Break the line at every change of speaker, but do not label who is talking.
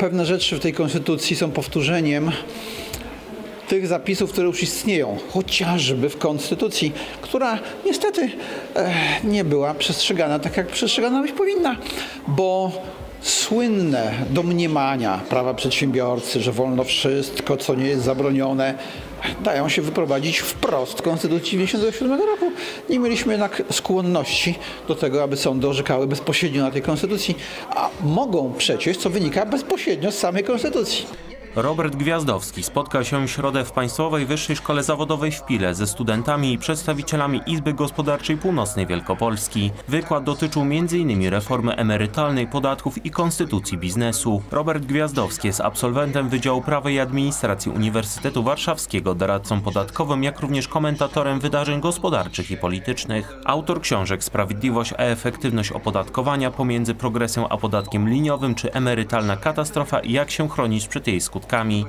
pewne rzeczy w tej konstytucji są powtórzeniem tych zapisów, które już istnieją, chociażby w konstytucji, która niestety e, nie była przestrzegana tak, jak przestrzegana być powinna, bo słynne domniemania prawa przedsiębiorcy, że wolno wszystko, co nie jest zabronione, dają się wyprowadzić wprost Konstytucji 1997 roku. Nie mieliśmy jednak skłonności do tego, aby sądy orzekały bezpośrednio na tej Konstytucji, a mogą przecież, co wynika bezpośrednio z samej Konstytucji.
Robert Gwiazdowski spotkał się w środę w Państwowej Wyższej Szkole Zawodowej w Pile ze studentami i przedstawicielami Izby Gospodarczej Północnej Wielkopolski. Wykład dotyczył m.in. reformy emerytalnej, podatków i konstytucji biznesu. Robert Gwiazdowski jest absolwentem Wydziału Prawa i Administracji Uniwersytetu Warszawskiego, doradcą podatkowym, jak również komentatorem wydarzeń gospodarczych i politycznych. Autor książek Sprawiedliwość a efektywność opodatkowania pomiędzy progresją a podatkiem liniowym czy emerytalna katastrofa i jak się chronić przed jej skutkami.